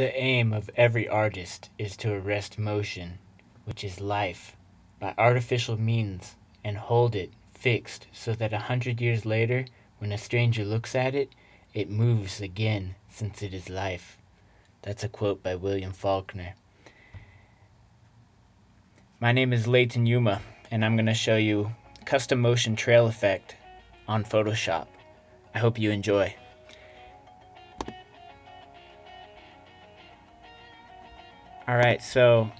The aim of every artist is to arrest motion, which is life, by artificial means, and hold it fixed so that a hundred years later, when a stranger looks at it, it moves again since it is life. That's a quote by William Faulkner. My name is Leighton Yuma, and I'm going to show you custom motion trail effect on Photoshop. I hope you enjoy. Alright, so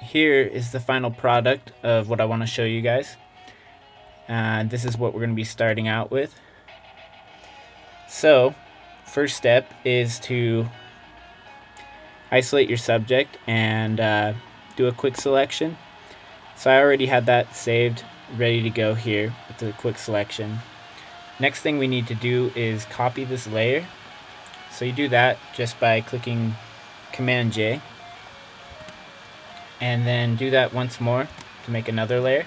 here is the final product of what I want to show you guys. Uh, this is what we're going to be starting out with. So, first step is to isolate your subject and uh, do a quick selection. So I already had that saved, ready to go here with the quick selection. Next thing we need to do is copy this layer. So you do that just by clicking Command J. And then do that once more to make another layer.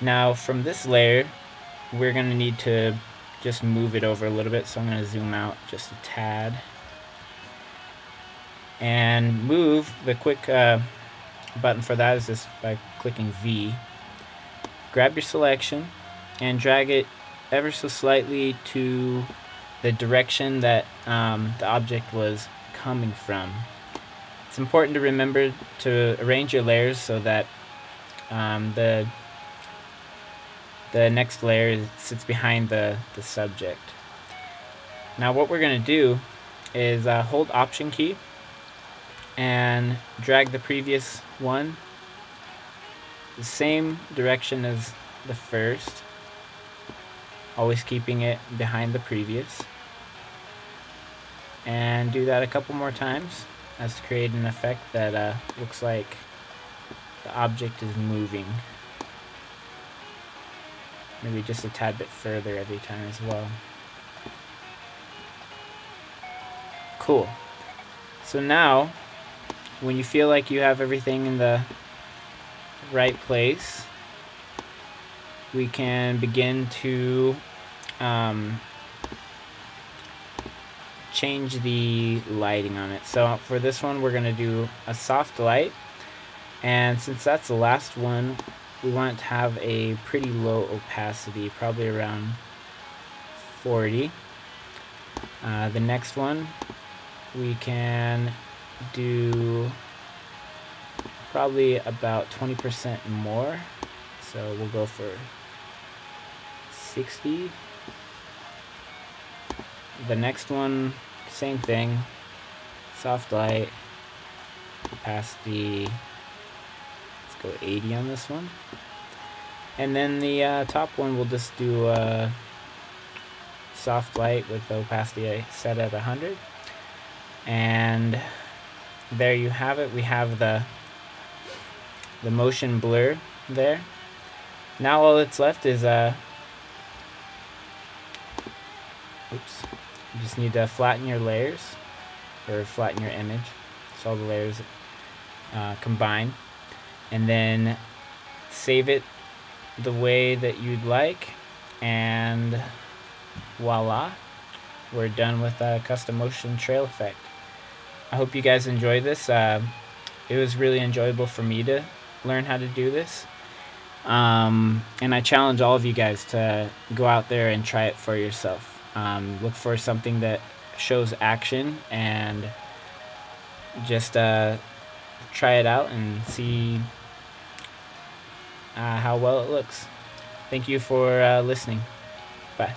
Now from this layer, we're going to need to just move it over a little bit. So I'm going to zoom out just a tad. And move, the quick uh, button for that is just by clicking V. Grab your selection and drag it ever so slightly to the direction that um, the object was coming from. It's important to remember to arrange your layers so that um, the the next layer sits behind the, the subject. Now what we're going to do is uh, hold Option key and drag the previous one the same direction as the first always keeping it behind the previous and do that a couple more times as to create an effect that uh, looks like the object is moving. Maybe just a tad bit further every time as well. Cool. So now, when you feel like you have everything in the right place, we can begin to um, change the lighting on it. So for this one, we're going to do a soft light. And since that's the last one, we want to have a pretty low opacity, probably around 40. Uh, the next one, we can do probably about 20% more. So we'll go for 60 the next one, same thing. Soft light. Past the... Let's go 80 on this one. And then the uh, top one, we'll just do uh, soft light with the opacity set at 100. And there you have it. We have the the motion blur there. Now all that's left is uh, oops, you just need to flatten your layers, or flatten your image, so all the layers uh, combine, and then save it the way that you'd like, and voila, we're done with a custom motion trail effect. I hope you guys enjoy this. Uh, it was really enjoyable for me to learn how to do this. Um, and I challenge all of you guys to go out there and try it for yourself. Um, look for something that shows action and just uh, try it out and see uh, how well it looks. Thank you for uh, listening. Bye.